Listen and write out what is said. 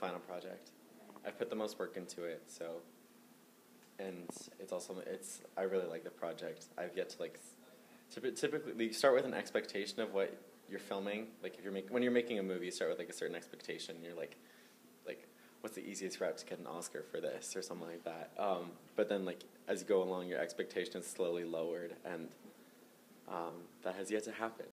final project. I put the most work into it, so. And it's also it's I really like the project. I've yet to like. Typically, you start with an expectation of what you're filming. Like if you're making when you're making a movie, you start with like a certain expectation. You're like, like, what's the easiest route to get an Oscar for this or something like that. Um, but then like as you go along, your expectation is slowly lowered, and um, that has yet to happen.